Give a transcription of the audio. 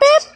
Beep.